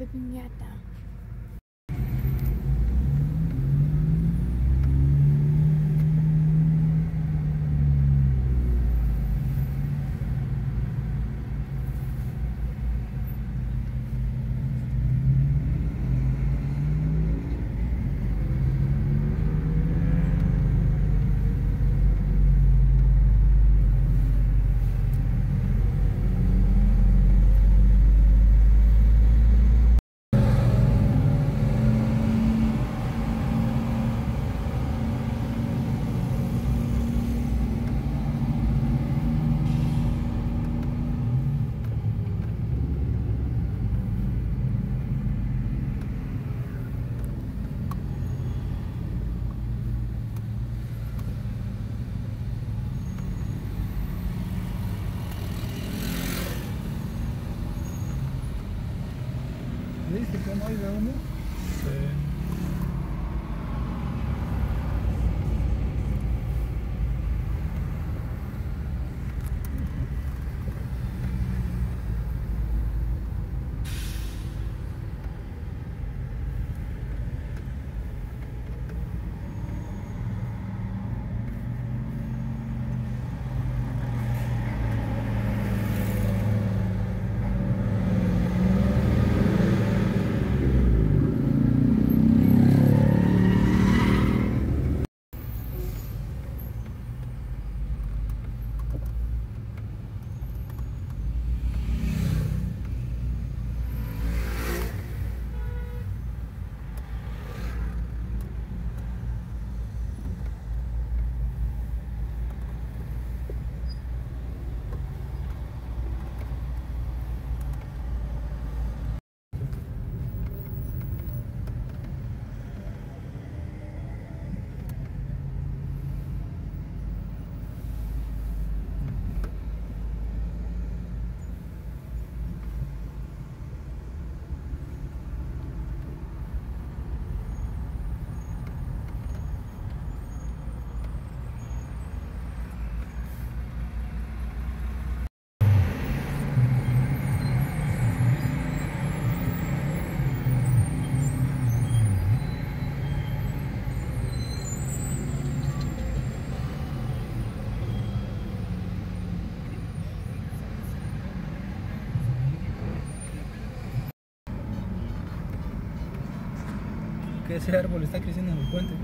the vignette. ¿Viste cómo hay de humo? Que ese árbol está creciendo en el puente.